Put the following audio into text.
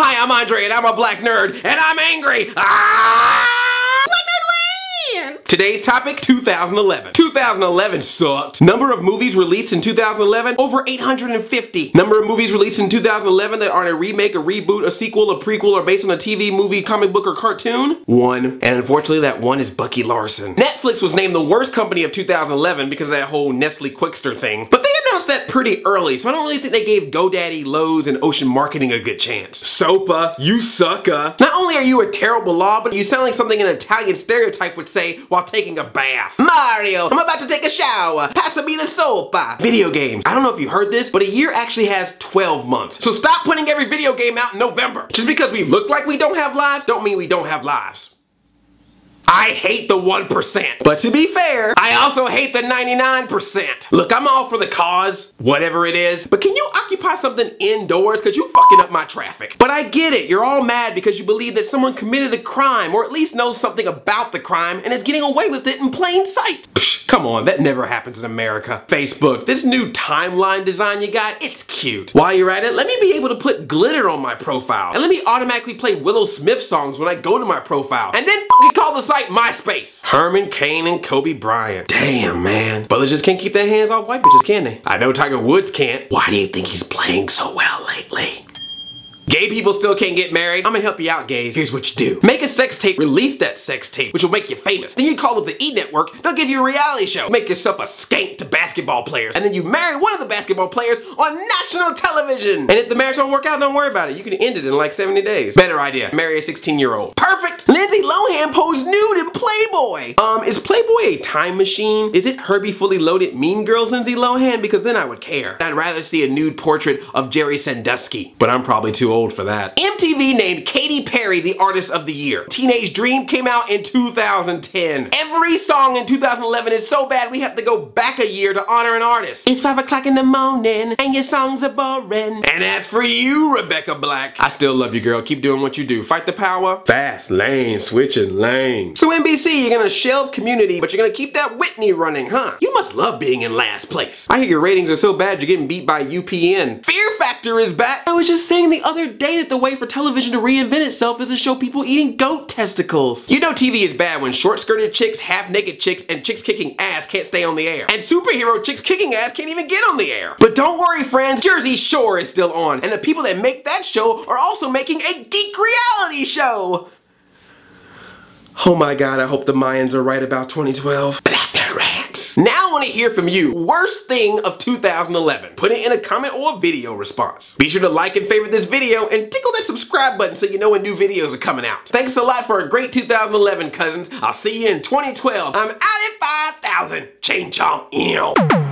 Hi, I'm Andre and I'm a black nerd and I'm angry. Ah! Today's topic, 2011. 2011 sucked. Number of movies released in 2011, over 850. Number of movies released in 2011 that aren't a remake, a reboot, a sequel, a prequel, or based on a TV, movie, comic book, or cartoon? One. And unfortunately, that one is Bucky Larson. Netflix was named the worst company of 2011 because of that whole Nestle Qwikster thing. But they that pretty early, so I don't really think they gave GoDaddy, Lowe's, and Ocean Marketing a good chance. Sopa, you sucka. Not only are you a terrible law, but you sound like something an Italian stereotype would say while taking a bath. Mario, I'm about to take a shower. Pass me the sopa. Video games. I don't know if you heard this, but a year actually has 12 months. So stop putting every video game out in November. Just because we look like we don't have lives, don't mean we don't have lives. I hate the 1%. But to be fair, I also hate the 99%. Look, I'm all for the cause, whatever it is, but can you occupy something indoors? Cause you fucking up my traffic. But I get it, you're all mad because you believe that someone committed a crime or at least knows something about the crime and is getting away with it in plain sight. Psh, come on, that never happens in America. Facebook, this new timeline design you got, it's cute. While you're at it, let me be able to put glitter on my profile and let me automatically play Willow Smith songs when I go to my profile and then fucking call the site MySpace. Herman Cain and Kobe Bryant. Damn, man. Brothers just can't keep their hands off white bitches, can they? I know Tiger Woods can't. Why do you think he's playing so well lately? Gay people still can't get married. I'm gonna help you out, gays. Here's what you do. Make a sex tape, release that sex tape, which will make you famous. Then you call up the E! Network, they'll give you a reality show. Make yourself a skank to basketball players. And then you marry one of the basketball players on national television. And if the marriage don't work out, don't worry about it. You can end it in like 70 days. Better idea. Marry a 16 year old. Lindsay Lohan posed nude in Playboy. Um, is Playboy a time machine? Is it Herbie Fully Loaded Mean Girls Lindsay Lohan? Because then I would care. I'd rather see a nude portrait of Jerry Sandusky. But I'm probably too old for that. MTV named Katy Perry the Artist of the Year. Teenage Dream came out in 2010. Every song in 2011 is so bad we have to go back a year to honor an artist. It's 5 o'clock in the morning and your songs are boring. And as for you, Rebecca Black, I still love you, girl. Keep doing what you do. Fight the power. Fast switching lane. So NBC, you're gonna shelve community, but you're gonna keep that Whitney running, huh? You must love being in last place. I hear your ratings are so bad you're getting beat by UPN. Fear Factor is back. I was just saying the other day that the way for television to reinvent itself is to show people eating goat testicles. You know TV is bad when short-skirted chicks, half-naked chicks, and chicks kicking ass can't stay on the air. And superhero chicks kicking ass can't even get on the air. But don't worry friends, Jersey Shore is still on. And the people that make that show are also making a geek reality show. Oh my god, I hope the Mayans are right about 2012. Black. Now I want to hear from you. Worst thing of 2011. Put it in a comment or a video response. Be sure to like and favorite this video and tickle that subscribe button so you know when new videos are coming out. Thanks a lot for a great 2011, cousins. I'll see you in 2012. I'm out at 5,000. Chain chomp. Ew.